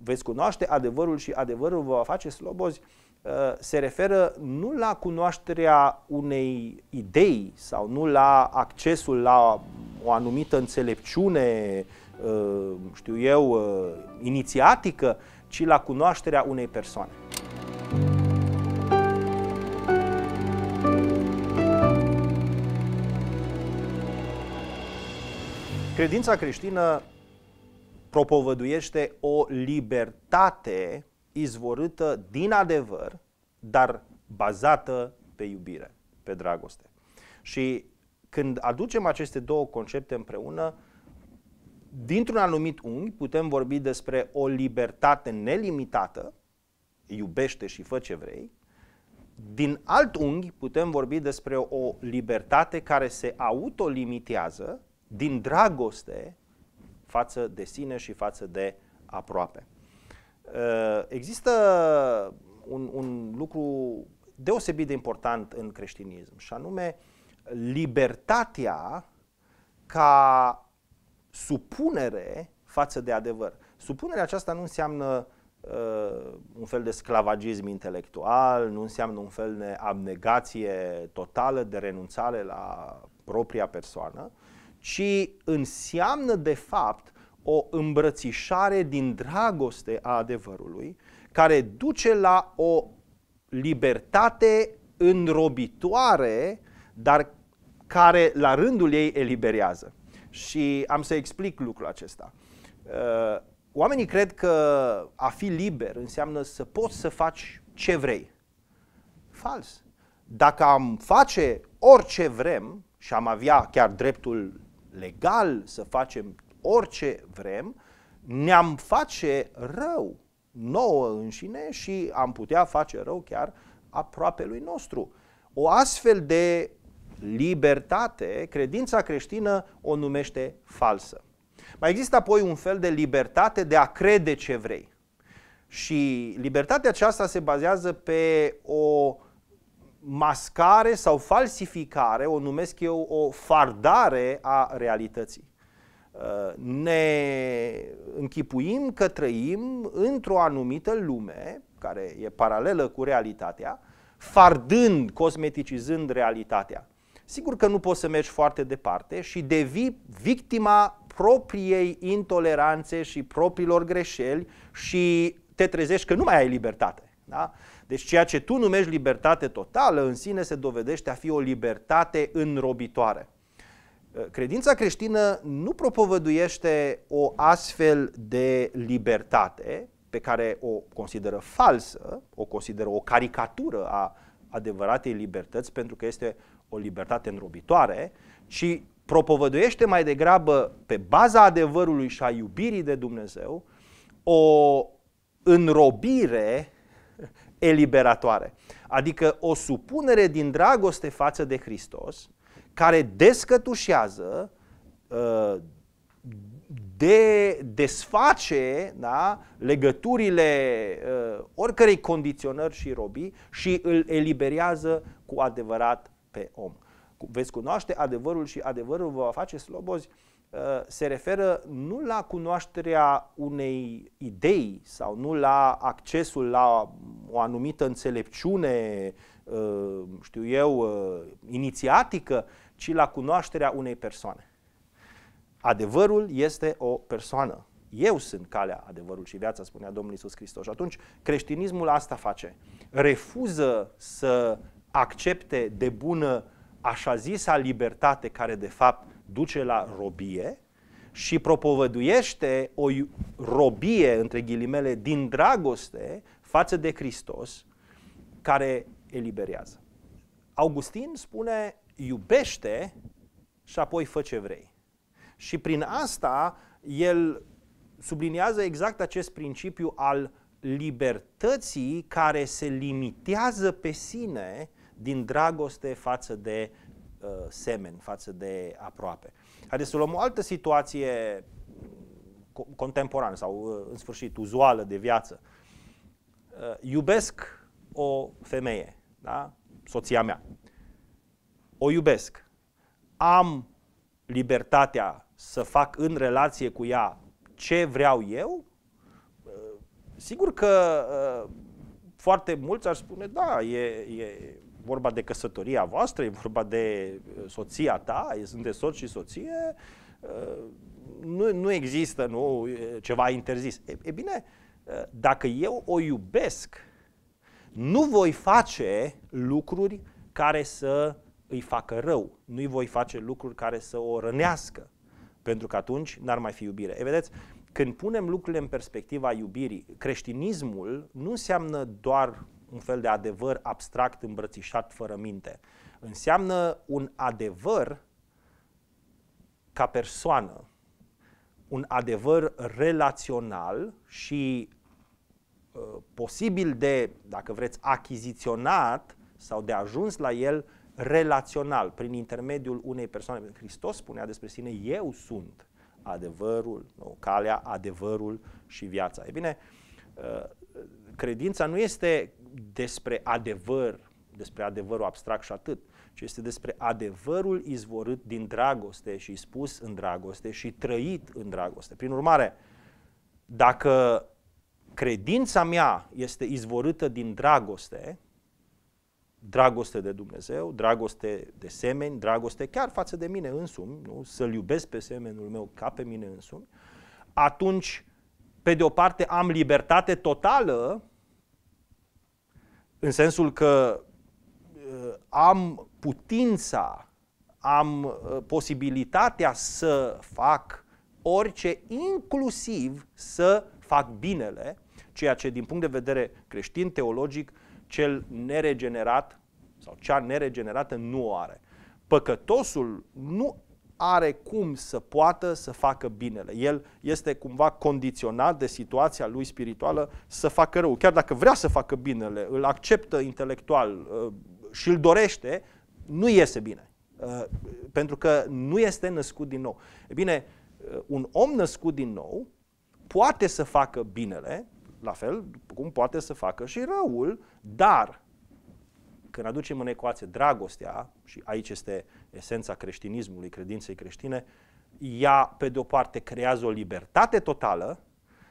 veți cunoaște adevărul și adevărul vă va face slobozi, uh, se referă nu la cunoașterea unei idei sau nu la accesul la o anumită înțelepciune, uh, știu eu, uh, inițiatică, ci la cunoașterea unei persoane. Credința creștină propovăduiește o libertate izvorâtă din adevăr, dar bazată pe iubire, pe dragoste. Și când aducem aceste două concepte împreună, dintr-un anumit unghi putem vorbi despre o libertate nelimitată, iubește și fă ce vrei, din alt unghi putem vorbi despre o libertate care se autolimitează din dragoste față de sine și față de aproape. Uh, există un, un lucru deosebit de important în creștinism și anume libertatea ca supunere față de adevăr. Supunerea aceasta nu înseamnă uh, un fel de sclavagism intelectual, nu înseamnă un fel de abnegație totală, de renunțare la propria persoană, ci înseamnă de fapt o îmbrățișare din dragoste a adevărului, care duce la o libertate înrobitoare, dar care la rândul ei eliberează. Și am să explic lucrul acesta. Uh, oamenii cred că a fi liber înseamnă să poți să faci ce vrei. Fals. Dacă am face orice vrem și am avea chiar dreptul legal să facem orice vrem, ne-am face rău nouă înșine și am putea face rău chiar aproape lui nostru. O astfel de libertate, credința creștină o numește falsă. Mai există apoi un fel de libertate de a crede ce vrei. Și libertatea aceasta se bazează pe o mascare sau falsificare, o numesc eu o fardare a realității. Uh, ne închipuim că trăim într-o anumită lume care e paralelă cu realitatea, fardând, cosmeticizând realitatea. Sigur că nu poți să mergi foarte departe și devii victima propriei intoleranțe și propriilor greșeli și te trezești că nu mai ai libertate. Da? Deci ceea ce tu numești libertate totală în sine se dovedește a fi o libertate înrobitoare. Credința creștină nu propovăduiește o astfel de libertate pe care o consideră falsă, o consideră o caricatură a adevăratei libertăți pentru că este o libertate înrobitoare, ci propovăduiește mai degrabă pe baza adevărului și a iubirii de Dumnezeu o înrobire eliberatoare. Adică o supunere din dragoste față de Hristos, care descătușează, uh, de desface da, legăturile uh, oricărei condiționări și robii și îl eliberează cu adevărat pe om. Veți cunoaște adevărul și adevărul vă va face slobozi uh, se referă nu la cunoașterea unei idei sau nu la accesul la o anumită înțelepciune, știu eu, inițiatică, ci la cunoașterea unei persoane. Adevărul este o persoană. Eu sunt calea, adevărul și viața, spunea Domnul Isus Hristos. Și atunci creștinismul asta face. Refuză să accepte de bună așa zisa libertate care de fapt duce la robie și propovăduiește o robie, între ghilimele, din dragoste față de Hristos, care eliberează. Augustin spune iubește și apoi fă ce vrei. Și prin asta el subliniază exact acest principiu al libertății care se limitează pe sine din dragoste față de uh, semen, față de aproape. Haideți să luăm o altă situație contemporană sau uh, în sfârșit uzuală de viață. Uh, iubesc o femeie, da? soția mea o iubesc, am libertatea să fac în relație cu ea ce vreau eu, sigur că uh, foarte mulți ar spune, da, e, e vorba de căsătoria voastră, e vorba de soția ta, sunteți soț și soție, nu, nu există nu, ceva interzis. E, e bine, dacă eu o iubesc, nu voi face lucruri care să îi facă rău, nu-i voi face lucruri care să o rănească, pentru că atunci n-ar mai fi iubire. E, vedeți, când punem lucrurile în perspectiva iubirii, creștinismul nu înseamnă doar un fel de adevăr abstract îmbrățișat fără minte. Înseamnă un adevăr ca persoană, un adevăr relațional și uh, posibil de, dacă vreți, achiziționat sau de ajuns la el relațional, prin intermediul unei persoane. Hristos spunea despre sine, eu sunt adevărul, nu, calea, adevărul și viața. E bine, uh, credința nu este despre adevăr, despre adevărul abstract și atât, ci este despre adevărul izvorât din dragoste și spus în dragoste și trăit în dragoste. Prin urmare, dacă credința mea este izvorâtă din dragoste, dragoste de Dumnezeu, dragoste de semeni, dragoste chiar față de mine însumi, nu? să-L iubesc pe semenul meu ca pe mine însumi, atunci, pe de o parte, am libertate totală, în sensul că uh, am putința, am uh, posibilitatea să fac orice, inclusiv să fac binele, ceea ce din punct de vedere creștin, teologic, cel neregenerat sau cea neregenerată nu o are. Păcătosul nu are cum să poată să facă binele. El este cumva condiționat de situația lui spirituală să facă rău. Chiar dacă vrea să facă binele, îl acceptă intelectual uh, și îl dorește, nu iese bine. Uh, pentru că nu este născut din nou. E bine, uh, un om născut din nou poate să facă binele, la fel cum poate să facă și răul, dar când aducem în ecuație dragostea, și aici este esența creștinismului, credinței creștine, ea, pe de o parte, creează o libertate totală,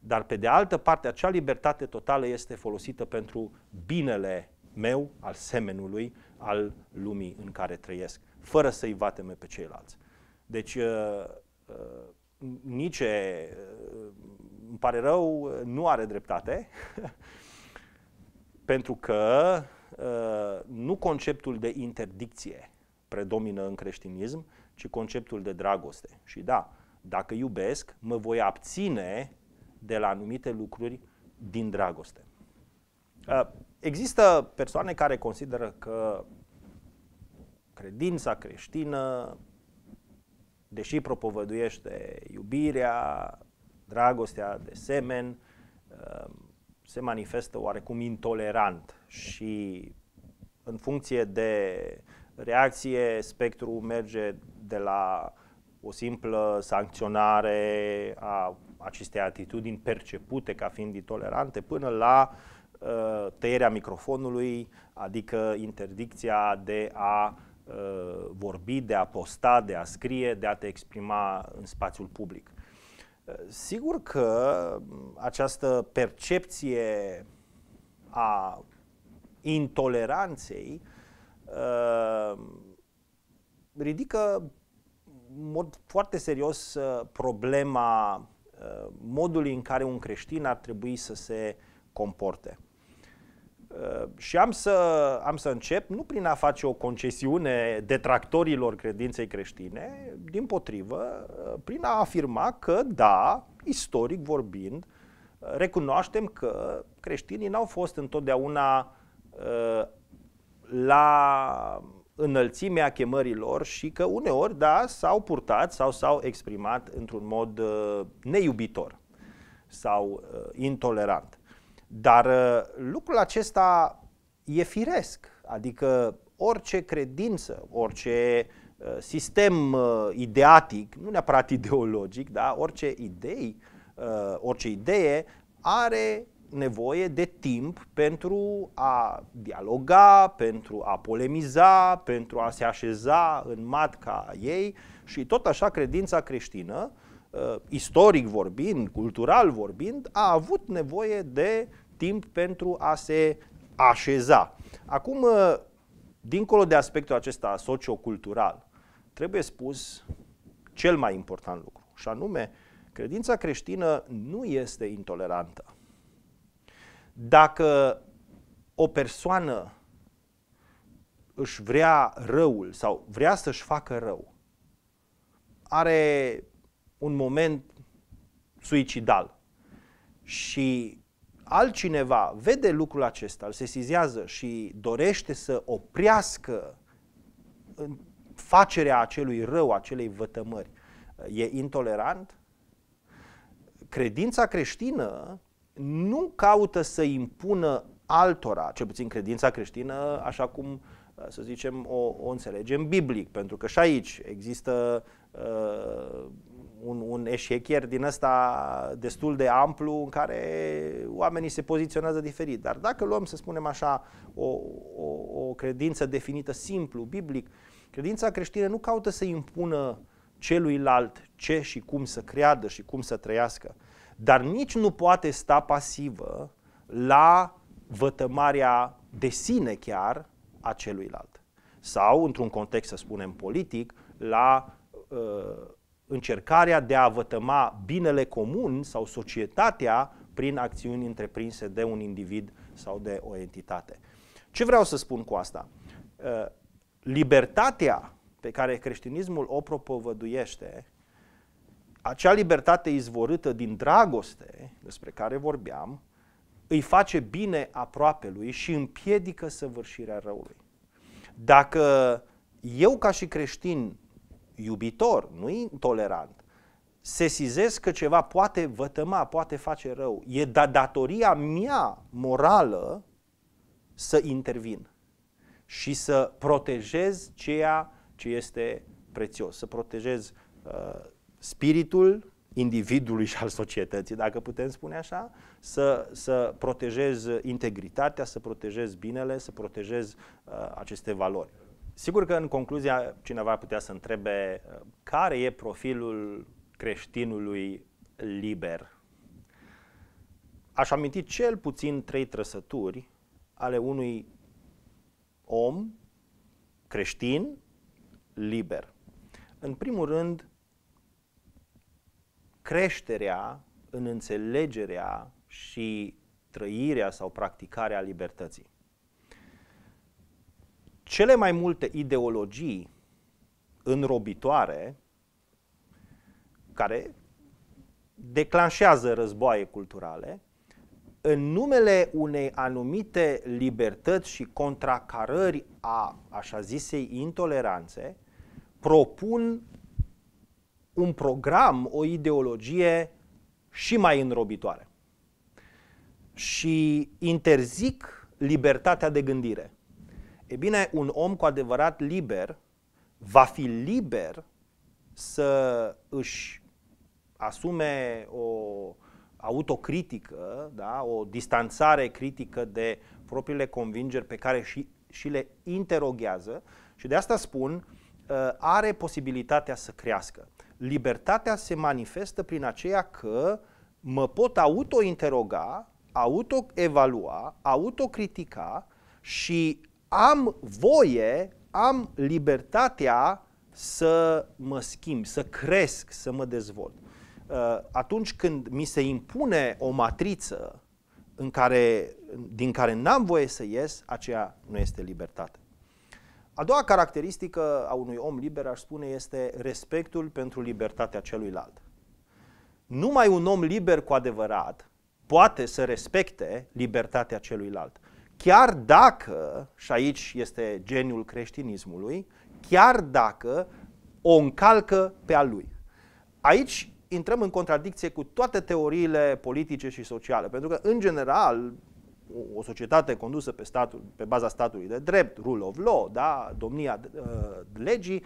dar pe de altă parte, acea libertate totală este folosită pentru binele meu, al semenului, al lumii în care trăiesc, fără să-i vateme pe ceilalți. Deci, uh, uh, Nice, uh, îmi pare rău, nu are dreptate, pentru că uh, nu conceptul de interdicție predomină în creștinism, ci conceptul de dragoste. Și da, dacă iubesc, mă voi abține de la anumite lucruri din dragoste. Uh, există persoane care consideră că credința creștină, deși propovăduiește iubirea, dragostea de semen, uh, se manifestă oarecum intolerant și în funcție de reacție, spectrul merge de la o simplă sancționare a acestei atitudini percepute ca fiind intolerante până la uh, tăierea microfonului, adică interdicția de a uh, vorbi, de a posta, de a scrie, de a te exprima în spațiul public. Sigur că această percepție a intoleranței uh, ridică în mod foarte serios uh, problema uh, modului în care un creștin ar trebui să se comporte. Uh, și am să, am să încep nu prin a face o concesiune detractorilor credinței creștine, din potrivă, uh, prin a afirma că, da, istoric vorbind, uh, recunoaștem că creștinii n-au fost întotdeauna la înălțimea chemărilor și că uneori, da, s-au purtat sau s-au exprimat într-un mod neiubitor sau intolerant. Dar uh, lucrul acesta e firesc, adică orice credință, orice uh, sistem uh, ideatic, nu neapărat ideologic, da, orice idei, orice idee are nevoie de timp pentru a dialoga, pentru a polemiza, pentru a se așeza în matca ei. Și tot așa credința creștină uh, istoric vorbind, cultural vorbind, a avut nevoie de timp pentru a se așeza. Acum, uh, dincolo de aspectul acesta sociocultural, trebuie spus cel mai important lucru, și anume, credința creștină nu este intolerantă. Dacă o persoană își vrea răul sau vrea să-și facă rău, are un moment suicidal și altcineva vede lucrul acesta, îl sesizează și dorește să oprească facerea acelui rău, acelei vătămări, e intolerant? Credința creștină nu caută să impună altora, cel puțin credința creștină, așa cum să zicem, o, o înțelegem biblic, pentru că și aici există uh, un, un eșechier din ăsta destul de amplu în care oamenii se poziționează diferit. Dar dacă luăm, să spunem așa, o, o, o credință definită simplu, biblic, credința creștină nu caută să impună celuilalt ce și cum să creadă și cum să trăiască, dar nici nu poate sta pasivă la vătămarea de sine chiar a celuilalt. Sau, într-un context, să spunem, politic, la uh, încercarea de a vătăma binele comun sau societatea prin acțiuni întreprinse de un individ sau de o entitate. Ce vreau să spun cu asta? Uh, libertatea pe care creștinismul o propovăduiește, acea libertate izvorâtă din dragoste despre care vorbeam, îi face bine aproape lui și împiedică săvârșirea răului. Dacă eu ca și creștin iubitor, nu intolerant, sesizez că ceva poate vătăma, poate face rău, e da datoria mea morală să intervin și să protejez ceea ce este prețios, să protejez uh, spiritul individului și al societății, dacă putem spune așa, să, să protejez integritatea, să protejez binele, să protejez uh, aceste valori. Sigur că în concluzia cineva putea să întrebe uh, care e profilul creștinului liber. Aș aminti cel puțin trei trăsături ale unui om creștin liber. În primul rând, creșterea în înțelegerea și trăirea sau practicarea libertății. Cele mai multe ideologii înrobitoare care declanșează războaie culturale, în numele unei anumite libertăți și contracarări a așa zisei intoleranțe, propun un program, o ideologie și mai înrobitoare. Și interzic libertatea de gândire. E bine, un om cu adevărat liber va fi liber să își asume o autocritică, da? o distanțare critică de propriile convingeri pe care și, și le interoghează și de asta spun, uh, are posibilitatea să crească. Libertatea se manifestă prin aceea că mă pot autointeroga, autoevalua, autocritica și am voie, am libertatea să mă schimb, să cresc, să mă dezvolt. Uh, atunci când mi se impune o matriță în care, din care n-am voie să ies, aceea nu este libertate. A doua caracteristică a unui om liber, aș spune, este respectul pentru libertatea celuilalt. Numai un om liber cu adevărat poate să respecte libertatea celuilalt. Chiar dacă, și aici este geniul creștinismului, chiar dacă o încalcă pe a lui. Aici intrăm în contradicție cu toate teoriile politice și sociale, pentru că, în general, o societate condusă pe, statul, pe baza statului de drept, rule of law, da, domnia uh, legii,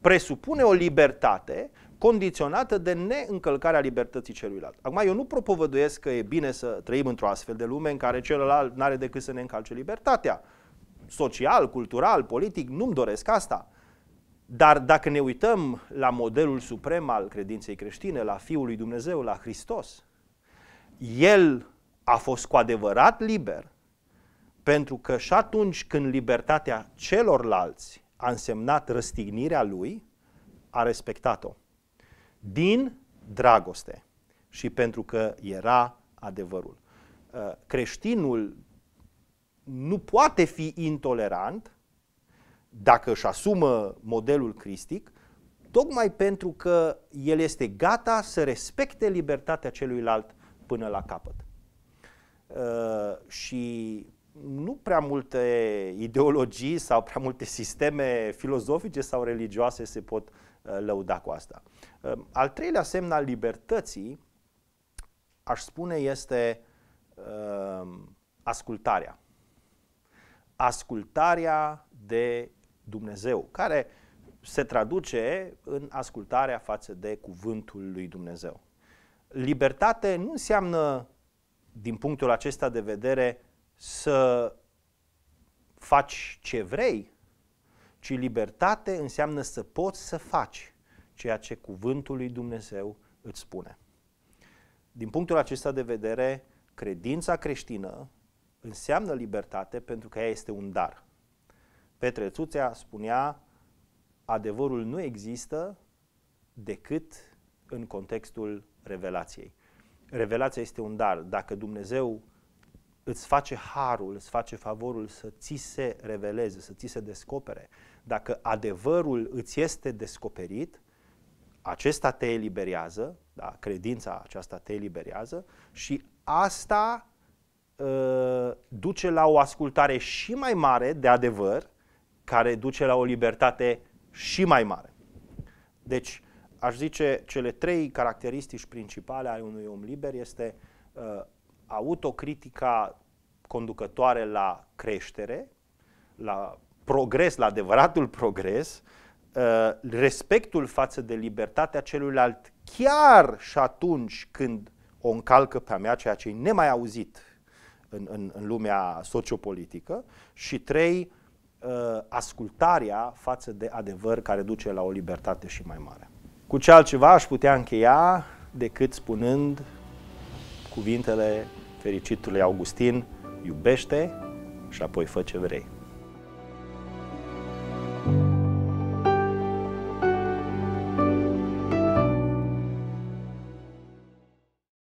presupune o libertate condiționată de neîncălcarea libertății celuilalt. Acum, eu nu propovăduiesc că e bine să trăim într-o astfel de lume în care celălalt nu are decât să ne încalce libertatea. Social, cultural, politic, nu-mi doresc asta. Dar dacă ne uităm la modelul suprem al credinței creștine, la Fiul lui Dumnezeu, la Hristos, El a fost cu adevărat liber, pentru că și atunci când libertatea celorlalți a însemnat răstignirea Lui, a respectat-o. Din dragoste și pentru că era adevărul. Uh, creștinul nu poate fi intolerant dacă își asumă modelul cristic, tocmai pentru că el este gata să respecte libertatea celuilalt până la capăt. Uh, și nu prea multe ideologii sau prea multe sisteme filozofice sau religioase se pot uh, lăuda cu asta. Uh, al treilea semn al libertății, aș spune, este uh, ascultarea. Ascultarea de Dumnezeu, care se traduce în ascultarea față de cuvântul lui Dumnezeu. Libertate nu înseamnă, din punctul acesta de vedere, să faci ce vrei, ci libertate înseamnă să poți să faci ceea ce cuvântul lui Dumnezeu îți spune. Din punctul acesta de vedere, credința creștină înseamnă libertate pentru că ea este un dar. Petre Țuțea spunea, adevărul nu există decât în contextul revelației. Revelația este un dar. Dacă Dumnezeu îți face harul, îți face favorul să ți se reveleze, să ți se descopere, dacă adevărul îți este descoperit, acesta te eliberează, da, credința aceasta te eliberează și asta uh, duce la o ascultare și mai mare de adevăr, care duce la o libertate și mai mare. Deci, aș zice, cele trei caracteristici principale ale unui om liber este uh, autocritica conducătoare la creștere, la progres, la adevăratul progres, uh, respectul față de libertatea celuilalt, chiar și atunci când o încalcă pe a mea, ceea ce e nemai auzit în, în, în lumea sociopolitică, și trei, uh, ascultarea față de adevăr care duce la o libertate și mai mare. Cu ce altceva aș putea încheia decât spunând cuvintele fericitului Augustin, iubește și apoi fă ce vrei.